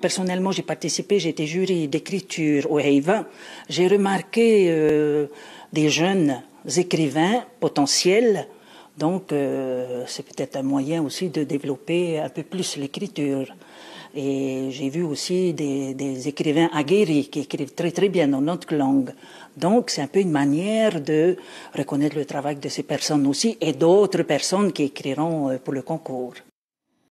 personnellement, j'ai participé, j'étais jury d'écriture au EIVA. J'ai remarqué euh, des jeunes écrivains potentiels. Donc, euh, c'est peut-être un moyen aussi de développer un peu plus l'écriture. Et j'ai vu aussi des, écrivains aguerris qui écrivent très très bien dans notre langue. Donc c'est un peu une manière de reconnaître le travail de ces personnes aussi et d'autres personnes qui écriront euh, pour le concours.